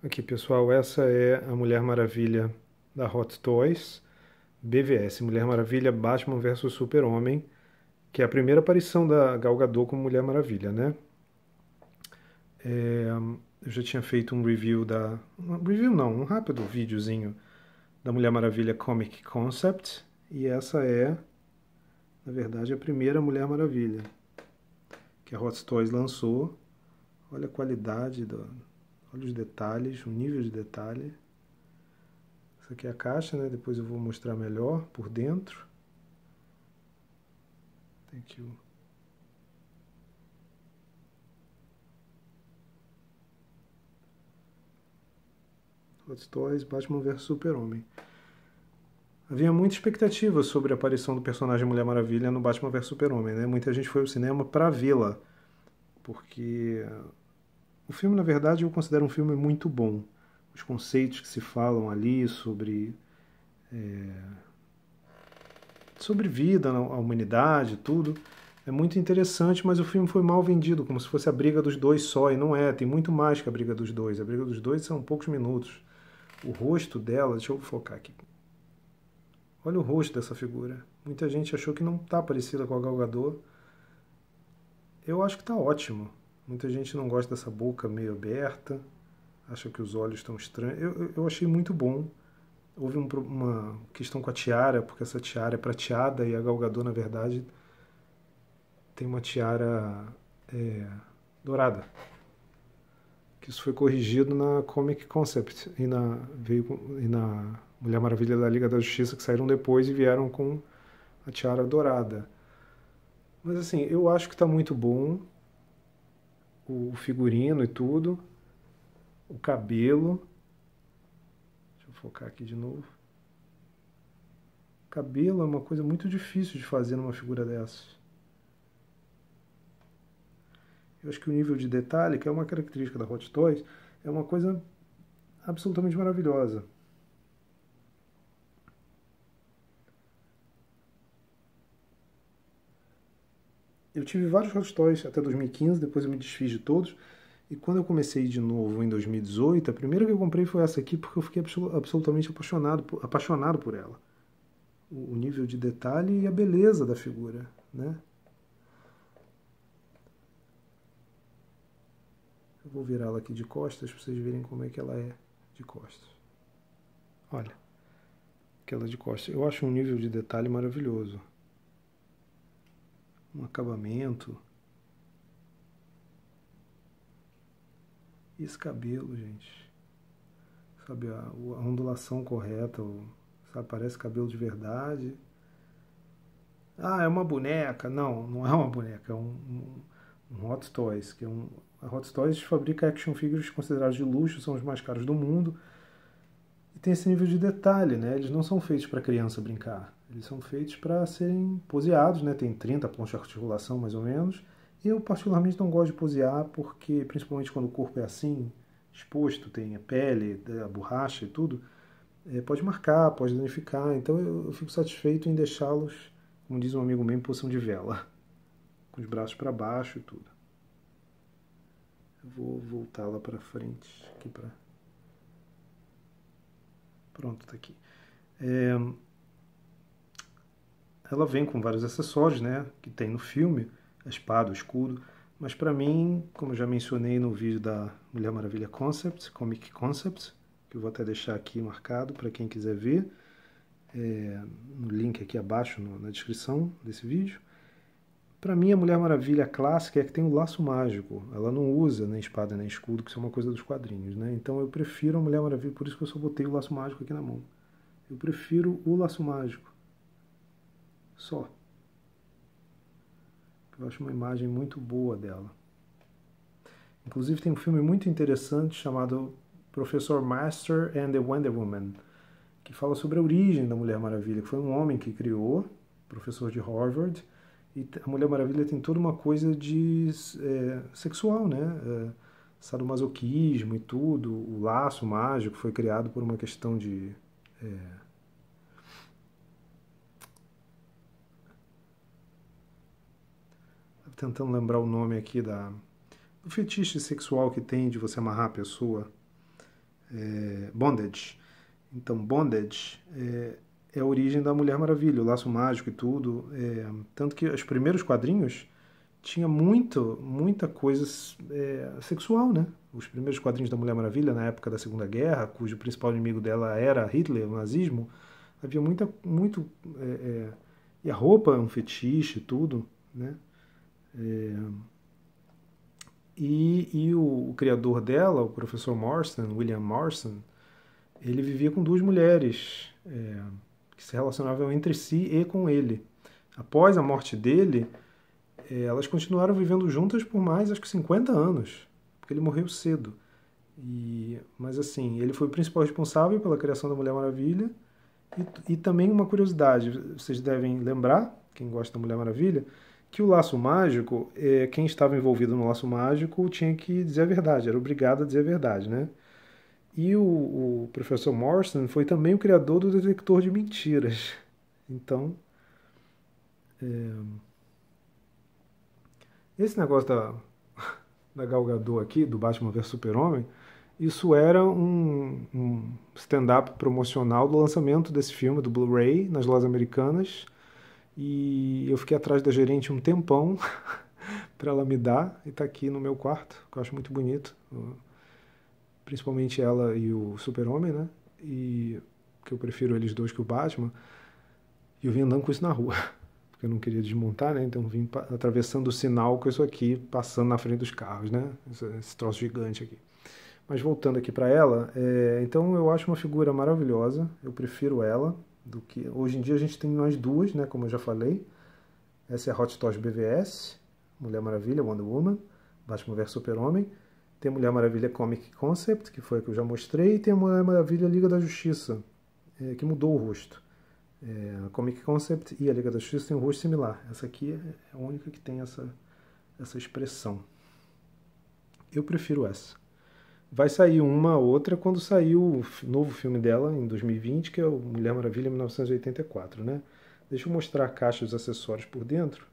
Aqui pessoal, essa é a Mulher Maravilha da Hot Toys, BVS, Mulher Maravilha Batman vs Super-Homem, que é a primeira aparição da Gal Gadot como Mulher Maravilha, né? É, eu já tinha feito um review da... Um review não, um rápido videozinho da Mulher Maravilha Comic Concept, e essa é, na verdade, a primeira Mulher Maravilha que a Hot Toys lançou. Olha a qualidade do Olha os detalhes, o nível de detalhe. Essa aqui é a caixa, né? Depois eu vou mostrar melhor por dentro. Tem aqui o... Hot Toys, Batman vs Super-Homem. Havia muita expectativa sobre a aparição do personagem Mulher Maravilha no Batman vs Super-Homem, né? Muita gente foi ao cinema para vê-la, porque o filme, na verdade, eu considero um filme muito bom. Os conceitos que se falam ali sobre. É, sobre vida, a humanidade, tudo. É muito interessante, mas o filme foi mal vendido, como se fosse a briga dos dois só, e não é, tem muito mais que a briga dos dois. A briga dos dois são poucos minutos. O rosto dela, deixa eu focar aqui. Olha o rosto dessa figura. Muita gente achou que não está parecida com a Gal Gadot. Eu acho que está ótimo. Muita gente não gosta dessa boca meio aberta, acha que os olhos estão estranhos. Eu, eu achei muito bom. Houve um, uma questão com a tiara, porque essa tiara é prateada e a Galgador, na verdade, tem uma tiara é, dourada. Que isso foi corrigido na Comic Concept e na, veio, e na Mulher Maravilha da Liga da Justiça, que saíram depois e vieram com a tiara dourada. Mas assim, eu acho que está muito bom o figurino e tudo, o cabelo. Deixa eu focar aqui de novo. Cabelo é uma coisa muito difícil de fazer numa figura dessas. Eu acho que o nível de detalhe, que é uma característica da Hot Toys, é uma coisa absolutamente maravilhosa. Eu tive vários Hot Toys até 2015, depois eu me desfiz de todos. E quando eu comecei de novo em 2018, a primeira que eu comprei foi essa aqui porque eu fiquei absolutamente apaixonado, apaixonado por ela. O nível de detalhe e a beleza da figura, né? Eu vou virá-la aqui de costas para vocês verem como é que ela é de costas. Olha, aquela de costas. Eu acho um nível de detalhe maravilhoso um acabamento. E esse cabelo, gente. Sabe, a, a ondulação correta, sabe, parece cabelo de verdade. Ah, é uma boneca. Não, não é uma boneca, é um, um, um Hot Toys, que é um. A Hot Toys fabrica action figures considerados de luxo, são os mais caros do mundo. E tem esse nível de detalhe, né? Eles não são feitos para criança brincar. Eles são feitos para serem poseados, né? Tem 30 pontos de articulação, mais ou menos. Eu, particularmente, não gosto de posear porque, principalmente quando o corpo é assim, exposto, tem a pele, a borracha e tudo, é, pode marcar, pode danificar. Então eu, eu fico satisfeito em deixá-los, como diz um amigo meu, em posição de vela, com os braços para baixo e tudo. Eu vou voltar lá para frente, aqui para. Pronto, tá aqui. É, ela vem com vários acessórios, né, que tem no filme, a espada, o escudo, mas para mim, como eu já mencionei no vídeo da Mulher Maravilha Concepts, Comic Concepts, que eu vou até deixar aqui marcado para quem quiser ver, é, no link aqui abaixo no, na descrição desse vídeo. Para mim, a Mulher Maravilha clássica é que tem o laço mágico. Ela não usa nem espada nem escudo, que isso é uma coisa dos quadrinhos, né? Então eu prefiro a Mulher Maravilha, por isso que eu só botei o laço mágico aqui na mão. Eu prefiro o laço mágico só. Eu acho uma imagem muito boa dela. Inclusive tem um filme muito interessante chamado Professor Master and the Wonder Woman, que fala sobre a origem da Mulher Maravilha, que foi um homem que criou, professor de Harvard, e a Mulher Maravilha tem toda uma coisa de é, sexual, né? É, sadomasoquismo e tudo, o laço mágico foi criado por uma questão de é, tentando lembrar o nome aqui da, do fetiche sexual que tem de você amarrar a pessoa. é, Bondage. Então, Bondage é, é, a origem da Mulher Maravilha, o laço mágico e tudo. É, tanto que os primeiros quadrinhos tinha muito, muita coisa é, sexual, né? Os primeiros quadrinhos da Mulher Maravilha, na época da Segunda Guerra, cujo principal inimigo dela era Hitler, o nazismo, havia muita, muito... É, é, e a roupa é um fetiche, tudo, né? É, e, e o, o, criador dela, o professor Marston, William Marston, ele vivia com duas mulheres é, que se relacionavam entre si e com ele. Após a morte dele, é, elas continuaram vivendo juntas por mais, acho que 50 anos, porque ele morreu cedo. E, mas assim, ele foi o principal responsável pela criação da Mulher Maravilha. E, e também uma curiosidade, vocês devem lembrar, quem gosta da Mulher Maravilha, que o laço mágico, é, quem estava envolvido no laço mágico tinha que dizer a verdade, era obrigado a dizer a verdade, né? E o, o professor Morrison foi também o criador do detector de mentiras. Então, é... esse negócio da, da Gal Gadot aqui, do Batman vs Super-Homem, isso era um, um stand-up promocional do lançamento desse filme, do Blu-ray, nas lojas americanas, e eu fiquei atrás da gerente um tempão para ela me dar e está aqui no meu quarto, que eu acho muito bonito. Principalmente ela e o Super-Homem, né? E que eu prefiro eles dois que o Batman. E eu vim andando com isso na rua, porque eu não queria desmontar, né? Então eu vim atravessando o sinal com isso aqui, passando na frente dos carros, né? Esse, esse troço gigante aqui. Mas voltando aqui para ela, é, então eu acho uma figura maravilhosa, eu prefiro ela do que hoje em dia a gente tem mais duas, né, como eu já falei. Essa é a Hot Toys BVS, Mulher Maravilha, Wonder Woman, Batman vs Super-Homem. Tem Mulher Maravilha Comic Concept, que foi a que eu já mostrei, e tem a Mulher Maravilha Liga da Justiça, é, que mudou o rosto. É, a Comic Concept e a Liga da Justiça tem um rosto similar. Essa aqui é a única que tem essa, essa expressão. Eu prefiro essa. Vai sair uma outra quando sair o novo filme dela, em 2020, que é o Mulher Maravilha 1984, né? Deixa eu mostrar a caixa dos acessórios por dentro.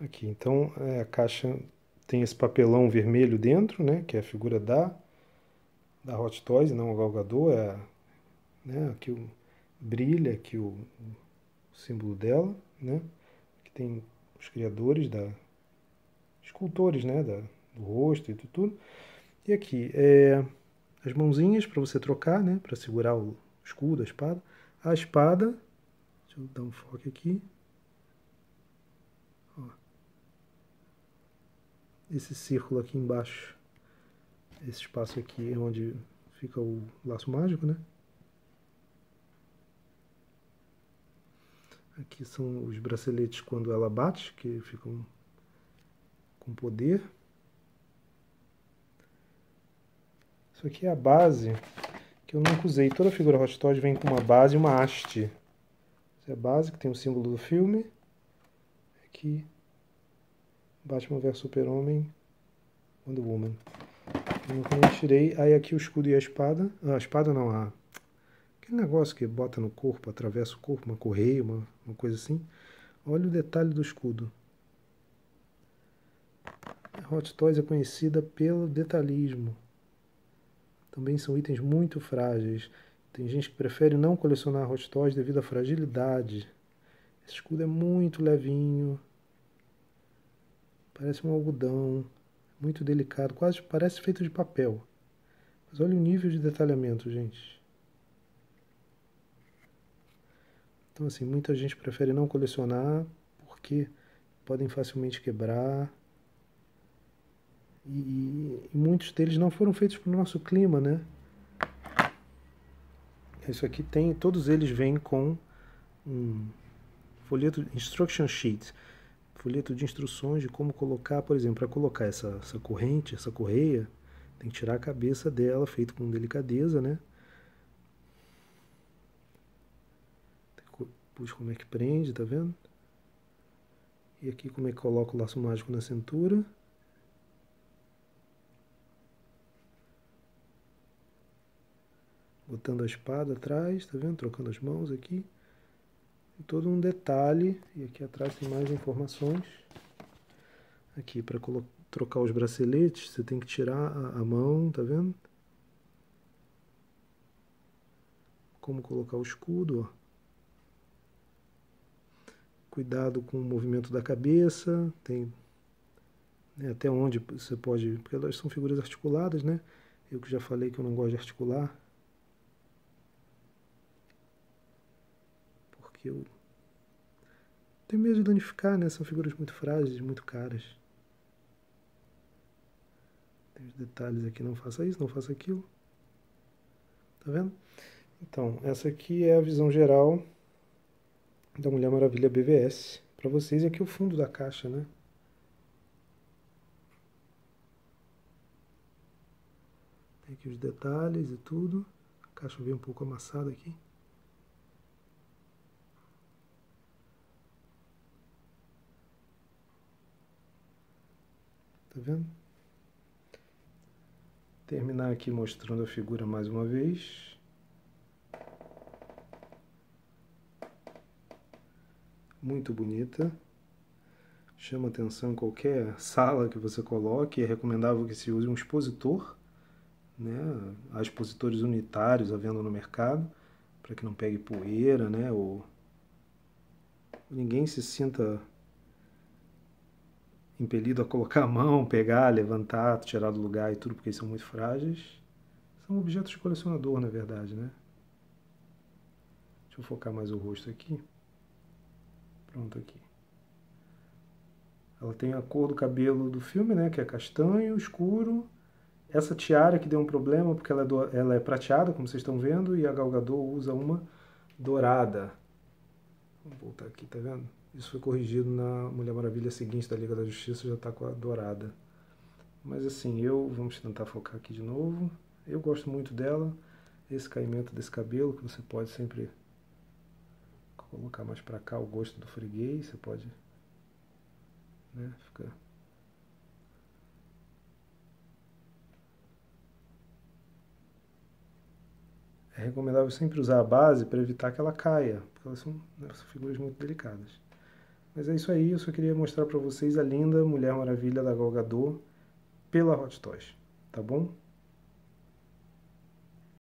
Aqui, então é, a caixa tem esse papelão vermelho dentro, né? Que é a figura da, da Hot Toys, não o Galgador, é né, aqui o, brilha aqui o, o símbolo dela, né? Aqui tem os criadores da escultores, né, da, do rosto e tudo. E aqui, é, as mãozinhas para você trocar, né? Para segurar o escudo, a espada. A espada, deixa eu dar um foco aqui. Ó. Esse círculo aqui embaixo, esse espaço aqui é onde fica o laço mágico, né? Aqui são os braceletes quando ela bate, que ficam com poder. Isso aqui é a base que eu nunca usei. Toda figura Hot Toys vem com uma base e uma haste. Essa é a base que tem o símbolo do filme. Aqui, Batman vs Super-Homem, Wonder Woman. Eu tirei, aí aqui o escudo e a espada. Ah, a espada não, a... aquele negócio que bota no corpo, atravessa o corpo, uma correia, uma, uma coisa assim. Olha o detalhe do escudo. A Hot Toys é conhecida pelo detalhismo também são itens muito frágeis. Tem gente que prefere não colecionar hot toys devido à fragilidade. Esse escudo é muito levinho. Parece um algodão. Muito delicado. Quase parece feito de papel. Mas olha o nível de detalhamento, gente. Então, assim, muita gente prefere não colecionar porque podem facilmente quebrar. E, e, muitos deles não foram feitos para o nosso clima, né? Isso aqui tem, todos eles vêm com um folheto instruction sheet, folheto de instruções de como colocar, por exemplo, para colocar essa, essa corrente, essa correia, tem que tirar a cabeça dela, feito com delicadeza, né? Puxa como é que prende, tá vendo? E aqui como é que coloca o laço mágico na cintura. Botando a espada atrás, tá vendo? Trocando as mãos aqui. E todo um detalhe, e aqui atrás tem mais informações. Aqui, para trocar os braceletes, você tem que tirar a, a mão, tá vendo? como colocar o escudo. Ó. Cuidado com o movimento da cabeça, tem né, até onde você pode, porque elas são figuras articuladas, né? Eu que já falei que eu não gosto de articular. Porque eu tenho medo de danificar, né? São figuras muito frágeis, muito caras. Tem os detalhes aqui, não faça isso, não faça aquilo. Tá vendo? Então, essa aqui é a visão geral da Mulher Maravilha BVS para vocês. Aqui o fundo da caixa, né? Tem aqui os detalhes e tudo. A caixa veio um pouco amassada aqui. Tá vendo? Terminar aqui mostrando a figura mais uma vez. Muito bonita. Chama atenção em qualquer sala que você coloque. É recomendável que se use um expositor. Né? Há expositores unitários à venda no mercado, para que não pegue poeira, né? Ou ninguém se sinta impelido a colocar a mão, pegar, levantar, tirar do lugar e tudo, porque eles são muito frágeis. São objetos de colecionador, na verdade, né? Deixa eu focar mais o rosto aqui. Pronto aqui. Ela tem a cor do cabelo do filme, né? Que é castanho, escuro. Essa tiara que deu um problema, porque ela é, do, ela é prateada, como vocês estão vendo, e a Galgador usa uma dourada. Vamos voltar aqui, tá vendo? Isso foi corrigido na Mulher Maravilha seguinte da Liga da Justiça, já está com a dourada. Mas assim, eu vamos tentar focar aqui de novo. Eu gosto muito dela. Esse caimento desse cabelo que você pode sempre colocar mais para cá o gosto do freguês, você pode né, ficar É recomendável sempre usar a base para evitar que ela caia, porque elas são, né, são figuras muito delicadas. Mas é isso aí, eu só queria mostrar para vocês a linda Mulher Maravilha da Gal Gadot pela Hot Toys, tá bom?